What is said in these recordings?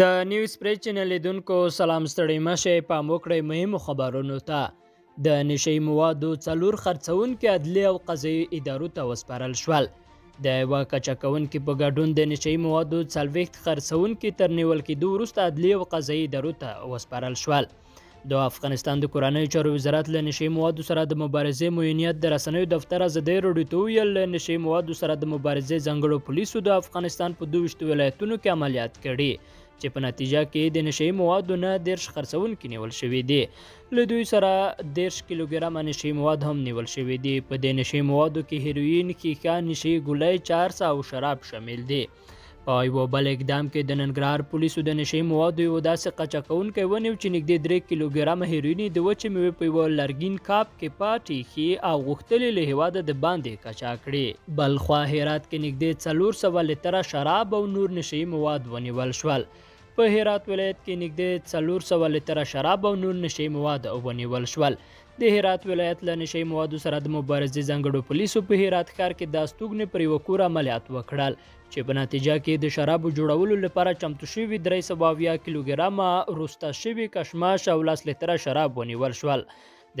د نیوز پری چینل لیدونکو سلام ستړي مشه په موکړې مهمو خبرونو ته د نشي موادو څلور خرڅونکو عدلي او قضایي ادارو ته وسپارل شول د یوه کچکونکي په ګډون د نشي موادو څلوېښت خرڅونکي تر نیول کېدو وروسته عدلي او قضایي ادارو ته وسپارل شول د افغانستان د کورنیو چارو وزارت له نشي موادو سره د مبارزې معینیت د رسنیو دفتر ازادۍ راډیو ته ویل له نشي موادو سره د مبارزې ځانګړو پولیسو د افغانستان په دویشت ولایتونو کې عملیات کړي چې په نتیجه کې د نشي موادو نه دیرش خرڅونکي نیول شوي دي له دوی سره دیرش کیلوګرام نشي مواد هم نیول شوي دي په دې نشي موادو کې هیروین ښیښه نشي ګولۍ چارس او شراب شامل دي په یو بل اقدام کې د ننګرهار پولیسو د نشي موادو یو داسې قاچاکونکی ونیو چې نږدې درې کیلوګرامه هیروین د وچې میوې په یوه لرګین کاپ کې پاتې ایښي او غوښتل یې له هېواده د باندې قاچا کړي بلخوا هرات کې نږدې څلور سوه لیتره شراب او نور نشي مواد ونیول شول په هرات ولایت کې نږدې څلور سوه لیتره شراب او نور نشي مواد ونیول شول د هرات ولایت له نشي موادو سره د مبارزې ځانګړو پولیسو په هرات ښار کې د استوګنې پر یوه کور عملیات وکړل چې په نتیجه کې د شرابو جوړولو لپاره چمتو شوي درې سوه اویا کیلوګرامه روسته شوي کشماش او لس لیتره شراب ونیول شول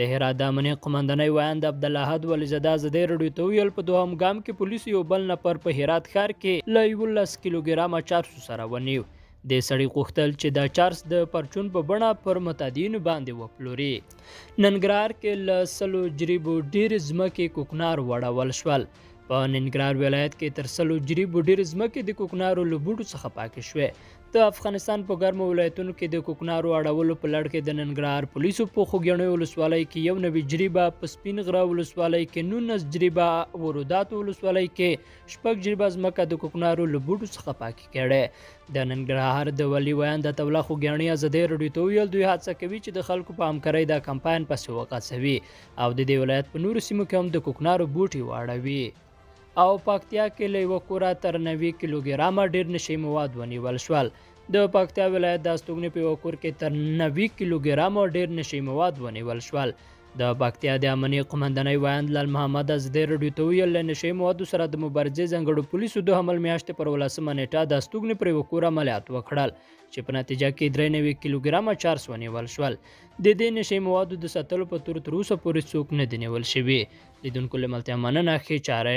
د هرات د امنیه قمندانۍ ویاند عبدالاحد ولیزاده ازادۍ راډیو ته وویل په دوهم ګام کې پولیسو یو بل نفر په هرات ښار کې له یولس کیلوګرامه چارسو سره ونیو د سړي غوښتل چې دا چارس د پرچون په بڼه پر متادینو باندې وپلوري ننګرهار کې له سلو جریبو ډیر ځمکې کوکنار وړول شول په ننګرهار ولایت کې تر سلو جریبو ډیر ځمکې د کوکنارو له بوټو څخه پاکې شوې د افغانستان په ګرمو ولایتونو کې د کوکنارو اړولو په لړ کې د ننګرهار پولیسو په خوږیاڼیو ولسوالۍ کې یو نوي جریبه په سپین غره ولسوالۍ کې نولس جریبه وروداتو ولسوالۍ کې شپږ جریبه ځمکه د کوکنارو له بوټو څخه پاکې کړی. د ننګرهار د والي ویاند عطاالله خوږیاڼي ازادۍ راډیو ته وویل، دوی هڅه کوي چې د خلکو په همکارۍ دا کمپاین پسې وغځوي او د دې ولایت په نورو سیمو کې هم د کوکنارو بوټي واړوي. او پکتیا کې له یوه کوره تر نوي کیلوګرامه ډېر نشهيي مواد ونیول شول. د پکتیا ولایت د استوګنې په یوه کور کې تر نوي کیلوګرامه ډېر نشهيي مواد ونیول شول. د پکتیا د امنیې قومندانۍ ویاند لال محمد ازدی رډیو ته ویل له نشهیي موادو سره د مبارزې ځانګړو پولیسو د حمل میاشتې پر ولسمه نیټه د استوګنې پر یوه کور عملیات وکړل چې په نتیجه کې درې نوي کیلوګرامه چارس ونیول شول د دې نشهیي موادو د ساتلو په تور تر اوسه پورې څوک نه دي نیول شوي لیدونکو له ملتیا مننه ښې چاره